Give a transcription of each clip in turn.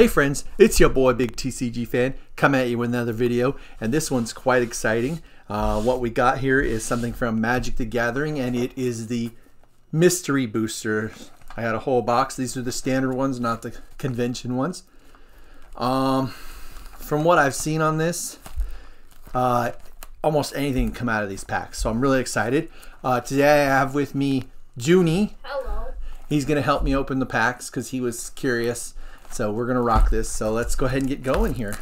Hey friends, it's your boy Big TCG fan coming at you with another video and this one's quite exciting. Uh, what we got here is something from Magic the Gathering and it is the mystery booster. I had a whole box. These are the standard ones, not the convention ones. Um, from what I've seen on this, uh, almost anything can come out of these packs. So I'm really excited. Uh, today I have with me Junie. Hello. He's going to help me open the packs because he was curious. So we're gonna rock this. So let's go ahead and get going here.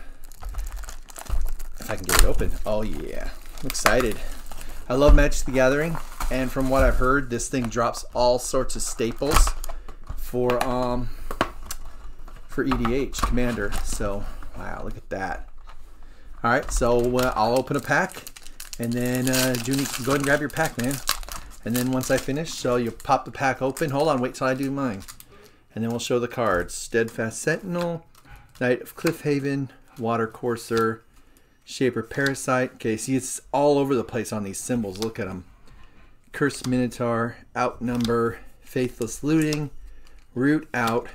If I can get it open. Oh yeah, I'm excited. I love Magic the Gathering, and from what I've heard, this thing drops all sorts of staples for um for EDH Commander. So wow, look at that. All right, so uh, I'll open a pack, and then uh, Junie, go ahead and grab your pack, man. And then once I finish, so you pop the pack open. Hold on, wait till I do mine. And then we'll show the cards. Steadfast Sentinel, Knight of Cliffhaven, Water Courser, Shaper Parasite. Okay, see it's all over the place on these symbols. Look at them. Cursed Minotaur, Outnumber, Faithless Looting, Root Out,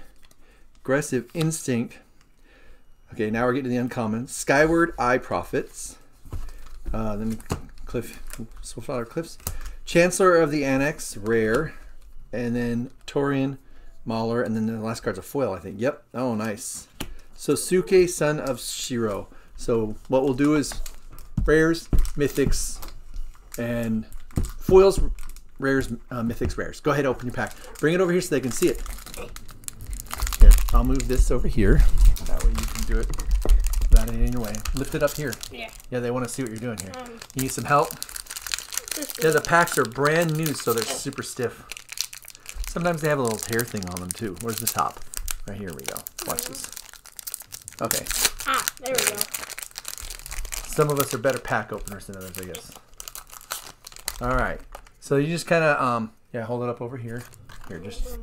Aggressive Instinct. Okay, now we're getting to the uncommon. Skyward Eye Prophets. Uh, then Cliff, Swiftwater Cliffs. Chancellor of the Annex, rare. And then Taurean Mauler, and then the last card's a foil, I think. Yep. Oh, nice. Sosuke, son of Seshiro. So what we'll do is rares, mythics, and foils, rares, uh, mythics, rares. Go ahead, open your pack. Bring it over here so they can see it. Here, I'll move this over here. That way you can do it without it in your way. Lift it up here. Yeah. Yeah, they want to see what you're doing here. Um, You need some help? Yeah, the packs are brand new, so they're super stiff. Sometimes they have a little tear thing on them too. Where's the top? Right here we go. Watch this. Okay. ah, there we go. Some of us are better pack openers than others, I guess. All right. So you just kind of um yeah, hold it up over here. Here, just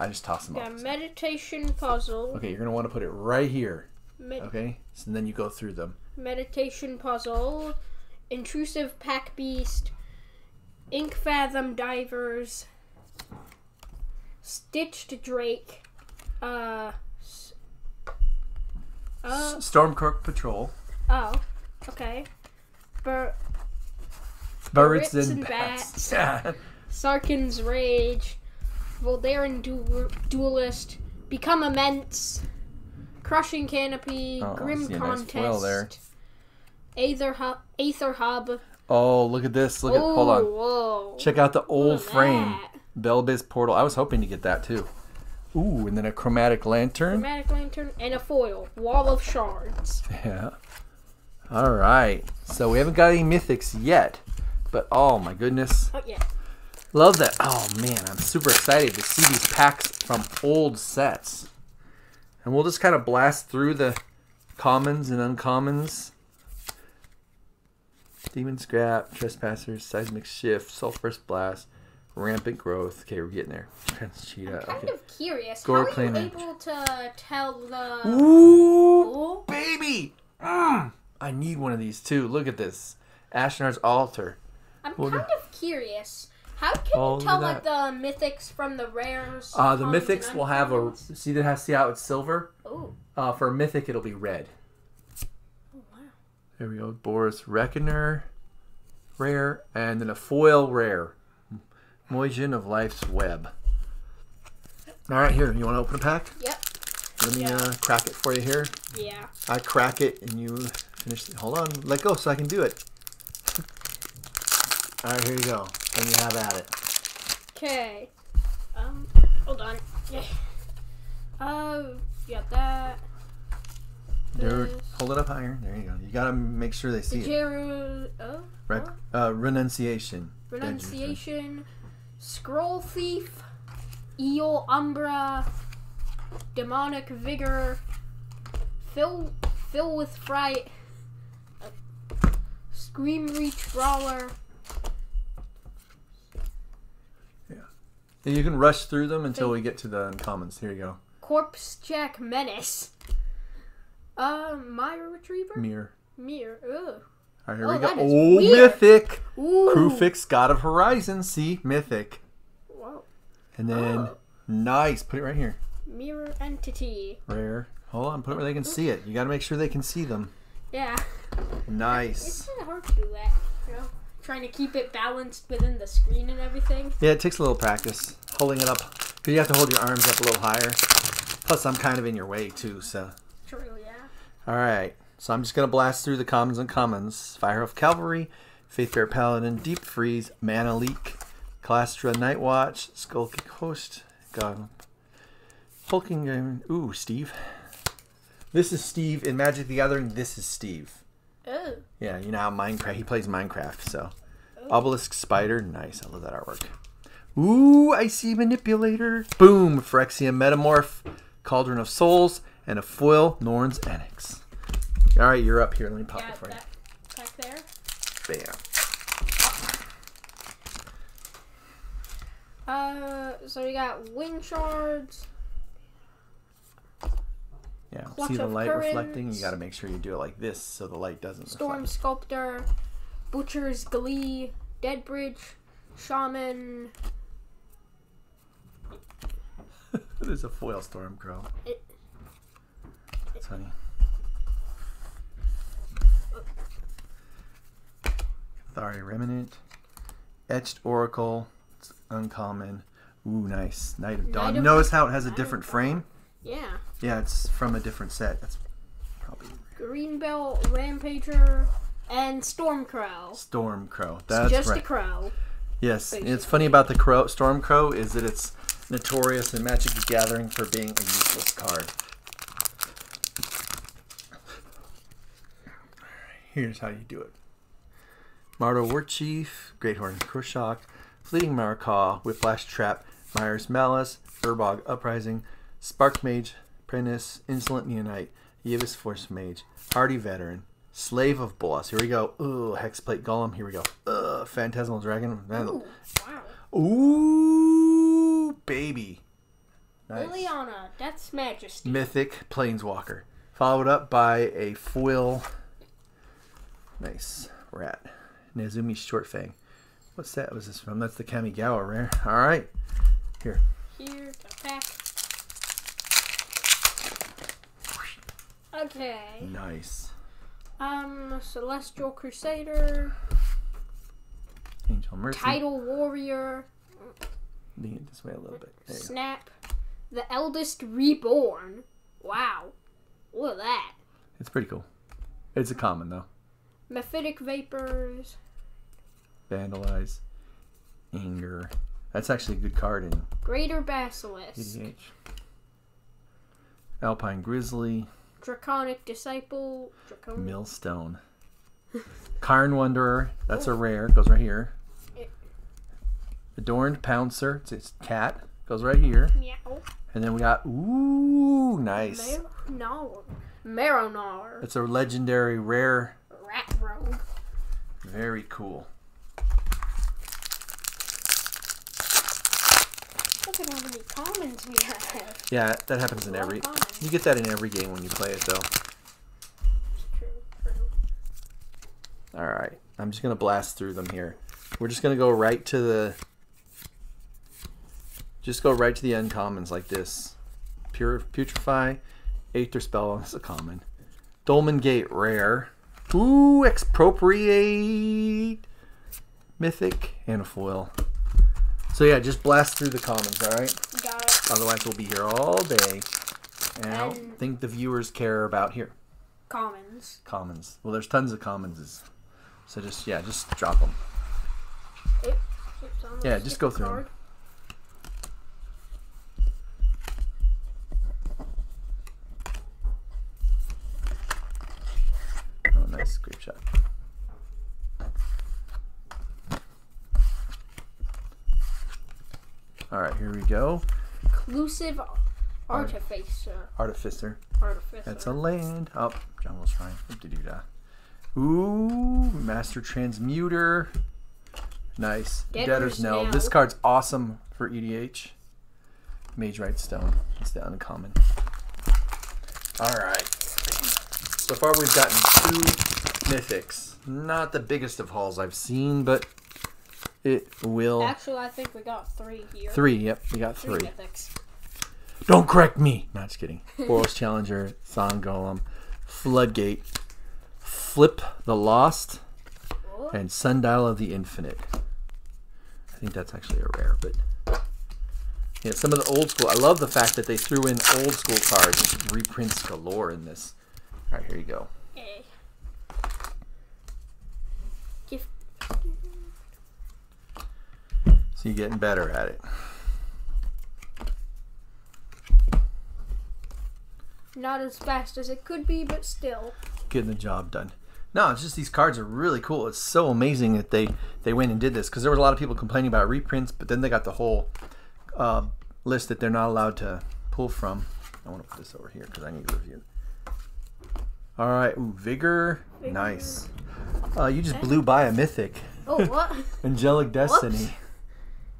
I just toss them Yeah, off. meditation puzzle. Okay, you're gonna want to put it right here. Med- Okay, so then you go through them. meditation puzzle. Intrusive pack beast. Ink fathom divers. Stitched drake. Uh. Uh. Stormcroak Patrol. Oh. Okay. Bur- Birds Birds and and bats. Sarkhan's Rage, Voldaren du- Duelist, Become Immense, Crushing Canopy, Oh, Grim see a nice Contest, there. Aether, Hub, Aether Hub. oh, look at this. Look at hold on. Whoa. Check out the old frame. that. Belbe's Portal. I was hoping to get that too. Ooh, and then a chromatic lantern. Chromatic Lantern, and a foil, Wall of Shards. Yeah. All right. So we haven't got any mythics yet, but oh my goodness, Oh, yeah. love that. Oh man, I'm super excited to see these packs from old sets. And we'll just kind of blast through the commons and uncommons. Demon Scrap, Trespassers, Seismic Shift, Sulfurous Blast, Rampant Growth. Okay, we're getting there. Cheetah. Kind Okay. of curious. Gore How are you able to tell the... Ooh, Oh, baby! Mm, I need one of these too. Look at this. Ashnod's Altar. I'm Well, kind of curious. How can Oh, you tell like the mythics from the rares? Uh, the mythics will have a. See that has see how it's silver. Oh, Uh, for a mythic, it'll be red. oh wow. There we go. Boros Reckoner, rare, and then a foil rare. Moision of Life's Web. All right, here. You want to open a pack? Yep. Let me Yeah. uh, crack it for you here. Yeah. I crack it and you finish. Hold on. Let go so I can do it. All right, here you go. Then you have at it. Okay. Um. Hold on. Yeah. Uh. Got that. There, hold it up higher. There you go. You gotta make sure they see The it. Oh. Rec- uh, renunciation. Renunciation. Scroll thief. Eel Umbra. Demonic vigor. Fill. Fill with fright. uh, Scream reach brawler. Yeah, And You can rush through them until we get to the uncommons. Here you go. Corpsejack Menace. Uh, Myra Retriever? Mirror. Mirror. Ugh. All right, here Oh, we go. Oh, weird. mythic. Ooh. Kruphix, God of Horizon. See, mythic. Whoa. And then Oh. nice. Put it right here. Mirror entity. Rare. Hold on, put it where they can see it. You got to make sure they can see them. Yeah. Nice. It's kind of hard to do that, you know? Trying to keep it balanced within the screen and everything. Yeah, it takes a little practice holding it up. Because you have to hold your arms up a little higher. Plus, I'm kind of in your way too, so. True, yeah. All right. So I'm just going to blast through the commons and commons. Fire of Cavalry, Faith Faithbearer Paladin, Deep Freeze, Mana Leak, Kalastria Nightwatch, Skulking Host, God. Hulking Game. Ooh, Steve. This is Steve in Magic the Gathering. This is Steve. Oh. Yeah, you know how Minecraft. He plays Minecraft, so. Oh. Obelisk Spider. Nice. I love that artwork. Ooh, Icy Manipulator. Boom. Phyrexian Metamorph. Cauldron of Souls. And a foil Norn's Annex. All right, you're up here. Let me pop Yeah, it for you. back there. Bam. Uh, so we got wind shards. Yeah, see the light reflecting? You got to make sure you do it like this so the light doesn't Storm reflect. Sculptor, Butcher's Glee, dead bridge, Shaman. There's a foil Storm Crow. It- It's funny. Thari Remnant. Etched Oracle. It's uncommon. Ooh, nice. Knight of Dawn. of- Notice how it has a different frame? Yeah. Yeah, it's from a different set. That's probably Greenbelt, Rampager, and Stormcrow. Storm Crow. It's That's just right. a crow. Yes, it's funny about the crow, Storm Crow is that it's notorious in Magic the Gathering for being a useless card. Here's how you do it. Mardo War Chief, Great Horn Kroshak, Fleeting Marakaw, Whiplash Trap, Myers Malice, Urborg Uprising, Spark Mage, Prentice, Insolent Neonate, Yivas Force Mage, Hardy Veteran, Slave of Bolas. Here we go. Ooh, Hexplate Golem. Here we go. Ugh, Phantasmal Dragon. Ooh, wow. Ooh, baby. Nice. Liliana, Death's Majesty. Mythic Planeswalker. Followed up by a foil. Nice. Rat. Nezumi Shortfang. What's that? Was this from? That's the Kamigawa rare. All right. Here. Here, pack. Okay. Nice. Um, Celestial Crusader, Angel Mercy. Tidal Warrior, Lean it this way a little bit. There you go. Snap, The Eldest Reborn. Wow. Look at that. It's pretty cool. It's a common though. Mephitic Vapors. Vandalize. Anger. That's actually a good card in Greater Basilisk. EDH. Alpine Grizzly. Draconic Disciple. Draconic. Millstone. Karn Wanderer. That's a rare. Goes right here. Adorned Pouncer. It's, it's cat. Goes right here. Meow. And then we got ooh, nice. Maronar. Maronar. It's a legendary rare. Rat Rogue. Very cool. Look at how many commons we have. Yeah, that happens in every. commons. You get that in every game when you play it, though. True, true. All right, I'm just gonna blast through them here. We're just gonna go right to the. Just go right to the uncommons like this. Pure putrefy, Aether spell. That's a common. Dolmen Gate rare. Ooh, expropriate. Mythic and a foil. So yeah, just blast through the commons. All right. Got it. Otherwise, we'll be here all day. And I don't think the viewers care about here Commons. commons. Well, there's tons of commonses. So just yeah, just drop them. Oops, Yeah, just go through card. Oh, nice, great shot. All right, here we go. Reclusive Artificer. Artificer. Artificer. That's a land. Oh, Jungle Shrine. Oop-de-doo-dah. Ooh, Master Transmuter. Nice. Debtor's Debtor's Knell. This card's awesome for EDH. Mage Right Stone. It's the uncommon. All right. So far, we've gotten two mythics. Not the biggest of hauls I've seen, but it will. Actually, I think we got three here. Three. Yep, we got Three three. mythics. Don't correct me. Not just kidding. Boros Challenger, Thran Golem, Floodgate, Flip the Lost, and Sundial of the Infinite. I think that's actually a rare, but yeah, some of the old school. I love the fact that they threw in old school cards, reprints galore in this. All right, here you go. okay. So you're getting better at it. Not as fast as it could be, but still. getting the job done. No, it's just these cards are really cool. It's so amazing that they they went and did this because there was a lot of people complaining about reprints, but then they got the whole uh, list that they're not allowed to pull from. I want to put this over here because I need to review. All right, ooh, vigor, Vigor. nice. Uh, you just blew by a mythic, Oh, what? angelic destiny.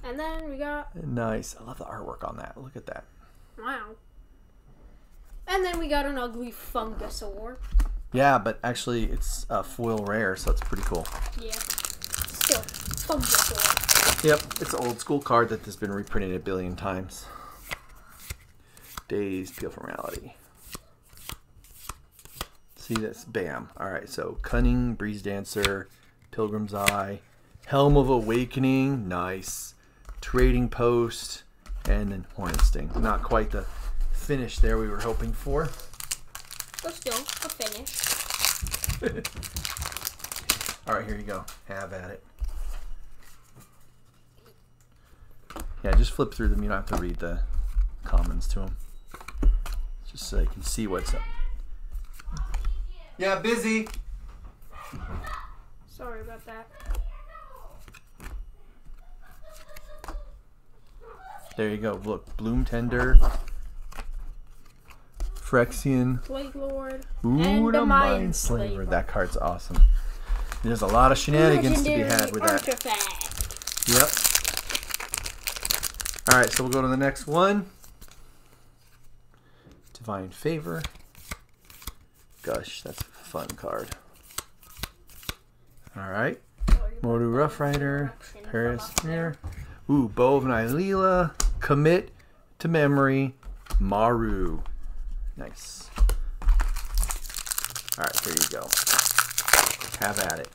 and then we got Nice. I love the artwork on that. Look at that. wow. And then we got an ugly fungus fungusaur. Yeah, but actually it's a foil rare, so it's pretty cool. Yeah. Still, fungusaur. Yep, it's an old school card that has been reprinted a billion times. Days, Peel from Reality. See this? Bam. Alright, so Cunning, Breeze Dancer, Pilgrim's Eye, Helm of Awakening, nice. Trading Post, and then Hornet Sting. Not quite the finish there we were hoping for. But still, a finish. Alright, here you go. Have at it. Yeah, just flip through them. You don't have to read the comments to them. Just so you can see what's up. Yeah, busy. Sorry about that. There you go. Look, Bloom Tender, Phyrexian, Plague Lord. Ooh, And the the Mind Mind Slaver. Slaver. That card's awesome. There's a lot of shenanigans to be had with that. Yep. All right, so we'll go to the next one. Divine Favor. Gosh, that's a fun card. All right. Mardu Rough Rider. Paris Mirror. Ooh, Bow of Nylea. Commit to Memory. Maru. Nice. All right, here you go. Have at. It.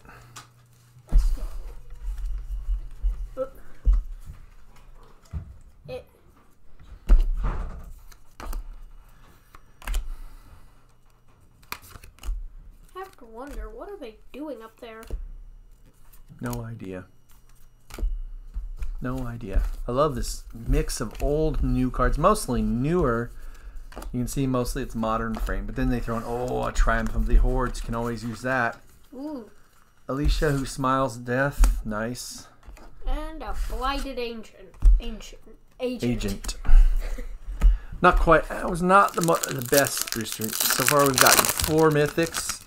Wonder, what are they doing up there? No idea. No idea. I love this mix of old new cards, mostly newer. You can see mostly it's modern frame, but then they throw in, oh, a Triumph of the Hordes. Can always use that. Ooh, Alesha, who smiles death. Nice. and a blighted ancient. Ancient. Agent. Agent. Not quite. That was not the mo- the best Rooster. So far, we've gotten four mythics.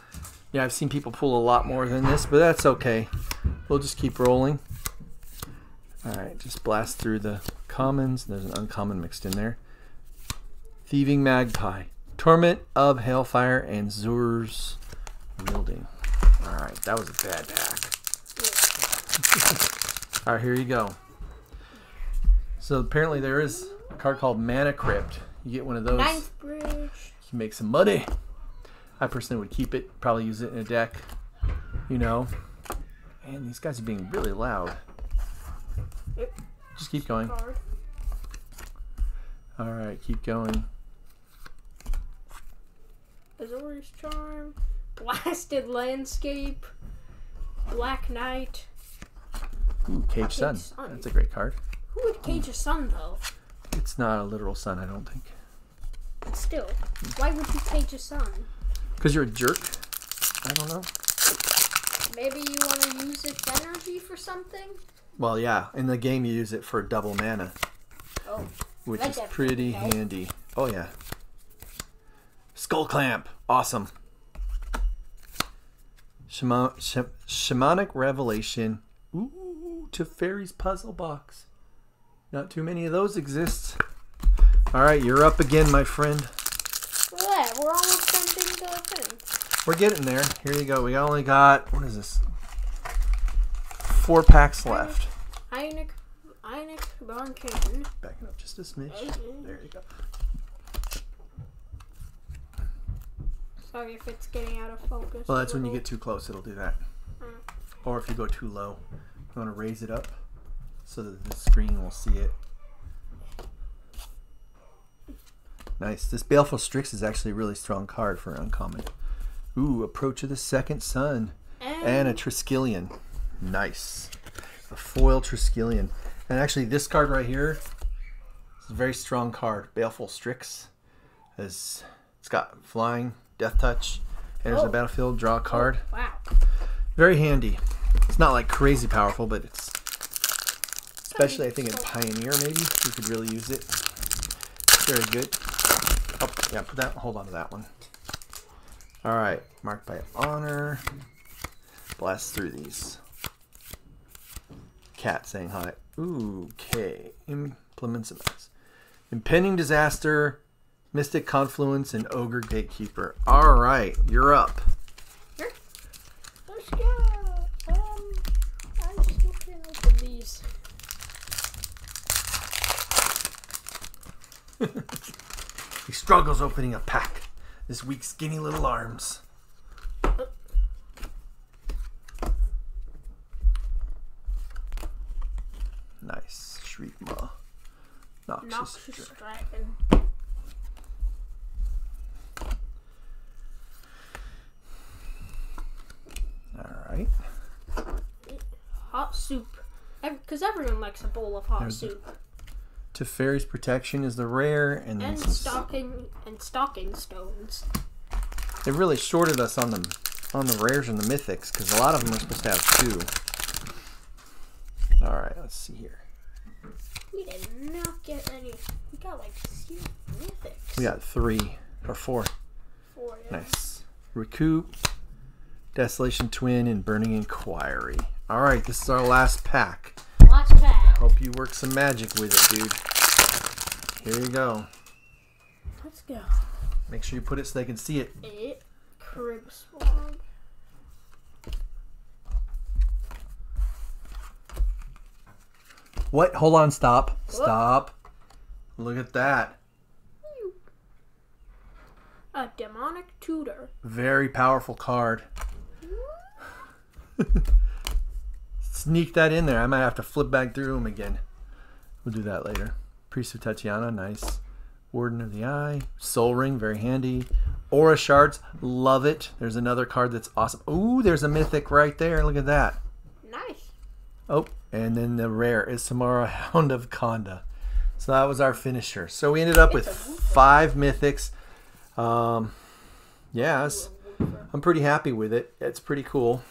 Yeah, I've seen people pull a lot more than this, but that's okay. We'll just keep rolling. All right, just blast through the commons. There's an uncommon mixed in there. Thieving Magpie, Torment of Hailfire, and Zur's Weirding. All right, that was a bad pack. All right, here you go. So apparently there is a card called Mana Crypt. You get one of those, Ninth Bridge. you make some money. I personally would keep it, probably use it in a deck, you know. And these guys are being really loud. Just keep going. All right, keep going. Azorius Charm. Blasted Landscape. Black Knight. Ooh, Cage Sun. Sun. That's a great card. Who would cage a sun though? It's not a literal sun, I don't think. But still, why would you cage a sun? Because you're a jerk. I don't know. Maybe you want to use its energy for something? Well, yeah. In the game, you use it for double mana, Oh, which is pretty handy. Oh yeah. Skull clamp, awesome. Shama- sh- shamanic revelation. Ooh, Teferi's puzzle box. Not too many of those exist. All right, you're up again, my friend. look at that. We're almost ending the thing. We're getting there. Here you go. We only got what is this? Four packs left. Ionic demonic Barkin. Backing up just a smidge. There you go. Sorry if it's getting out of focus. Well, that's when you get too close, it'll do that. Mm. Or if you go too low, you want to raise it up so that the screen will see it. Nice. This Baleful Strix is actually a really strong card for uncommon. Ooh, Approach of the Second Sun. And a Triskelion. Nice. A foil Triskelion. And actually, this card right here is a very strong card. Baleful Strix. Has, it's got flying, death touch, enters the Oh. battlefield, draw a card. Oh, wow. Very handy. It's not like crazy powerful, but it's especially I think in Pioneer maybe you could really use it. Very good. Yeah, put that. Hold on to that one. All right, marked by honor. Blast through these. Cat saying hi. Okay. Implements of this. Impending disaster, Mystic Confluence, and Ogre Gatekeeper. All right, you're up. Let's go. Um, I still can't open these. He struggles opening a pack. This weak, skinny little arms. Nice. Shriek Shriekmaw. Noxious. Noxious Dra- dragon. Alright. Hot soup. Because everyone likes a bowl of hot There's the- soup. Teferi's Protection is the rare, and And stocking and stocking stones. They really shorted us on the on the rares and the mythics because a lot of them are supposed to have two. All right, let's see here. We did not get any. We got like zero mythics. We got three or four. Four, yeah. Nice. Recoup, Desolation Twin, and Burning Inquiry. All right, this is our last pack. Hope you work some magic with it, dude. Here you go. Let's go. Make sure you put it so they can see it. It crib swab. What? Hold on, stop. Stop. Look at that. A demonic tutor. Very powerful card. Sneak that in there. I might have to flip back through them again. We'll do that later. Priest of Titania, nice. Warden of the Eye. Soul Ring, very handy. Aura Shards, love it. There's another card that's awesome. Ooh, there's a mythic right there. Look at that. Nice. Oh, and then the rare is Samara Hound of Konda. So that was our finisher. So we ended up with five mythics. Um, it's- I'm pretty happy with it. It's pretty cool.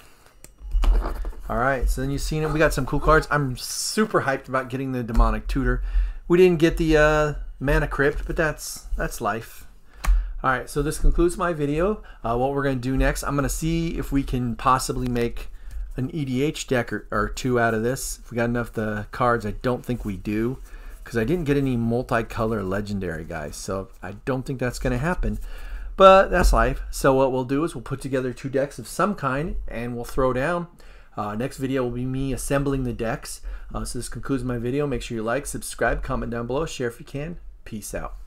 All right, so then you've seen it. We got some cool cards. I'm super hyped about getting the demonic tutor. We didn't get the uh, mana crypt, but that's that's life. All right, so this concludes my video. Uh, what we're going to do next, I'm going to see if we can possibly make an EDH deck or, or two out of this. If we got enough the cards, I don't think we do because I didn't get any multicolor legendary guys, so I don't think that's going to happen. But that's life. So what we'll do is we'll put together two decks of some kind and we'll throw down. Uh, next video will be me assembling the decks. Uh, so this concludes my video. Make sure you like, subscribe, comment down below, share if you can. Peace out.